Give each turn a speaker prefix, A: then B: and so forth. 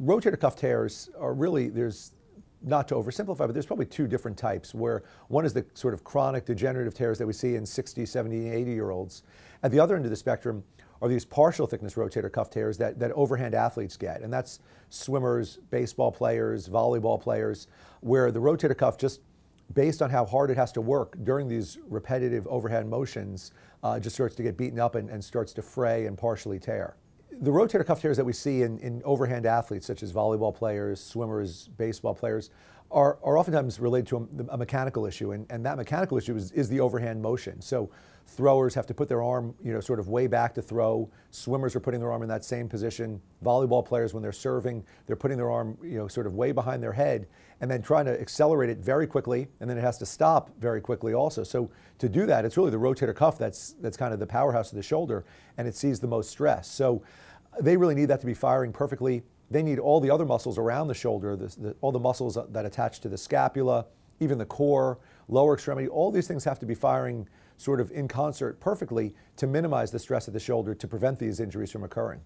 A: Rotator cuff tears are really, there's not to oversimplify, but there's probably two different types where one is the sort of chronic degenerative tears that we see in 60, 70, 80 year olds. At the other end of the spectrum are these partial thickness rotator cuff tears that, that overhand athletes get. And that's swimmers, baseball players, volleyball players, where the rotator cuff just based on how hard it has to work during these repetitive overhand motions, uh, just starts to get beaten up and, and starts to fray and partially tear the rotator cuff tears that we see in, in overhand athletes, such as volleyball players, swimmers, baseball players, are, are oftentimes related to a, a mechanical issue, and, and that mechanical issue is, is the overhand motion. So throwers have to put their arm, you know, sort of way back to throw. Swimmers are putting their arm in that same position. Volleyball players, when they're serving, they're putting their arm, you know, sort of way behind their head, and then trying to accelerate it very quickly, and then it has to stop very quickly also. So to do that, it's really the rotator cuff that's that's kind of the powerhouse of the shoulder, and it sees the most stress. So they really need that to be firing perfectly. They need all the other muscles around the shoulder, the, the, all the muscles that attach to the scapula, even the core, lower extremity, all these things have to be firing sort of in concert perfectly to minimize the stress of the shoulder to prevent these injuries from occurring.